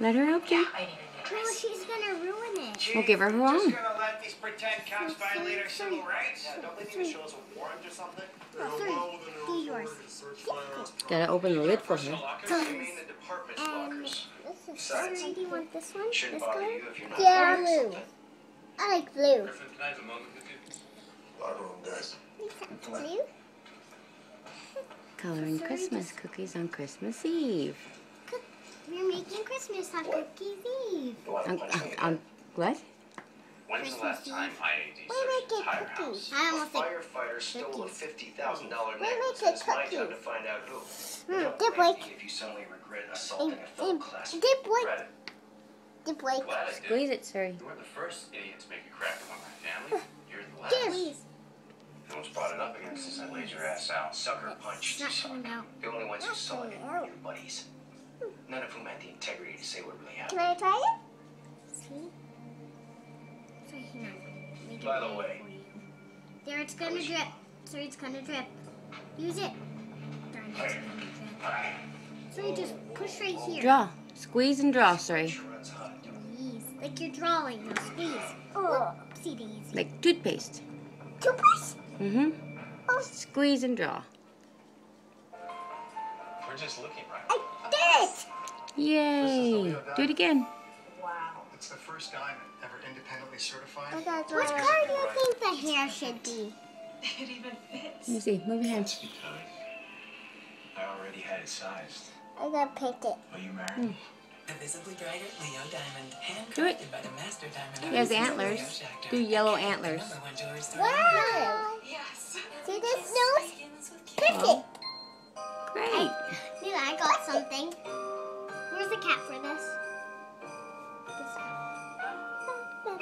Let her help you. No, she's gonna ruin it. We'll give her her own. Gonna let these pretend cops violate our civil rights? Yeah, don't they need to show us a warrant or something? Oh, sorry. These yours. Gotta open the lid for Personal her. lockers? I mean the department's um, And this is Besides. Do you want this one? This color? you if you're not Yeah, blue. something. I like blue. Griffin, can I have a moment with you? Our room, guys. Blue? Coloring Christmas cookies on Christmas Eve. Cook- We're making Christmas on Cookies Eve. You On, on, on what? When's the last time IAD We're searched the making entire cookies. house? I A almost said, firefighter stole a cookies. fifty thousand dollar We're necklace. making It's my job cookies. to find out who. Hmm, Don't dip blame if you suddenly regret assaulting a and, fellow and classmate. dip like, Regret it. dip like. I did. Squeeze it, sorry. You weren't the first idiot to make a crack among my family. You're the last. Dip. Please. No one's brought it up again since I laid your ass out. Sucker punched. It's not coming out. The only ones who saw it were your buddies. None of whom had the integrity to say what really happened. Can happened. I try it? See? So hang on. Make it By the way- There, it's gonna drip. So it's gonna drip. Use it. Darn, it's gonna drip. So you just push right here. Draw. Squeeze and draw, sorry. Sure runs hot. Squeeze. Like you're drawing. Now squeeze. Oh, oopsie daisy. Like toothpaste. Toothbrush? Mm-hmm. Oh, Squeeze and draw. We're just looking right. I did it! Yay. Do it again. Wow. It's the first diamond ever independently certified. Oh, what color do you think the hair should be? It even fits. Let me see. Move your hands. Because I already had it sized. I gotta pick it. Are you married? Hmm. A visibly brighter Leo diamond, Do it. handcrafted by the master diamond. He has antlers. Do yellow antlers. Number one jewelry store. Wow! Yes. See this nose? Begins got something. Where's the cat for this? This one.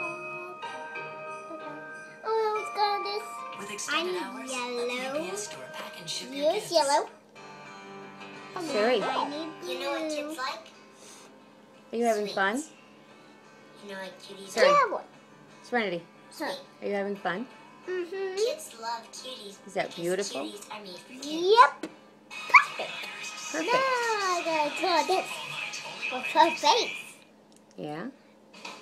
Oh, it's got this. With I extended need hours, yellow. UPS store pack and ship your Use gifts. yellow. Siri. I need You know what kids like? Are you having fun? You know what cuties Sorry. Yellow. Serenitee. Huh. Are you having fun? Mm-hmm. Kids love cuties. Is that beautiful? Cuties are made for kids. Yep. Perfect. Perfect. Now I gotta draw this with her face. Yeah.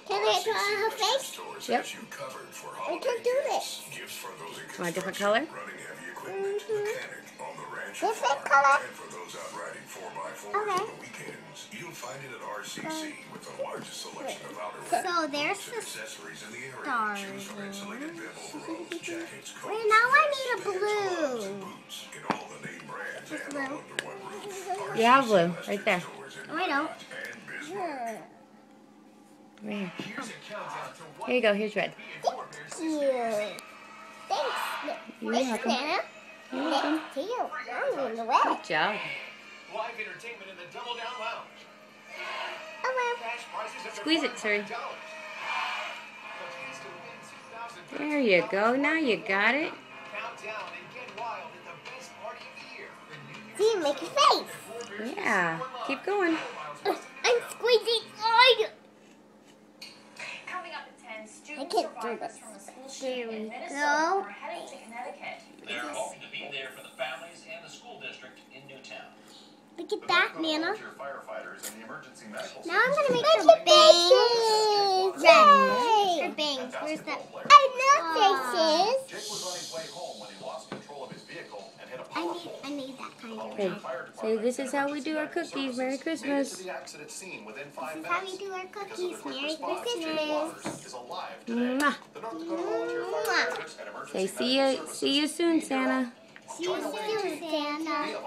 Can I draw her face? Yep. I can do this. Want a different color? Mm-hmm. Different color. Okay. So there's the star. Wait, now I need a blue. This blue. You have blue. Right there. No, I don't. Right here. Here you go. Here's red. Thank you. Thanks. You're Thanks, welcome. Nana. You're welcome. Thank you. I'm in the red. Good job. Live entertainment in the Double Down Lounge. Oh, Cash prizes up to Squeeze it, sir. $500. The chance to win $2,000 There you go. Now you got it. The make your face. Yeah. Keep going. Uh, I'm squeezing hard. Coming up at 10, student I can't do this. from There we go. are heading to Connecticut. They're hoping to be there for the families and the school district in Newtown. Look at that, Nana. firefighters and the emergency medical Now I'm gonna make her bangs. Red. Her bangs. Where's that? I love faces. Jake was on his way home when he lost I power need, pole. I need that kind of Hey, red. say this is how we do our cookies. Merry Christmas. to the accident scene within five This is how we do our cookies. Merry Christmas. Waters is alive today. Mwah. The North Dakota Volunteer Firefighters and Emergency Say see you. Services See you soon, need your help. Santa. See you soon, Santa.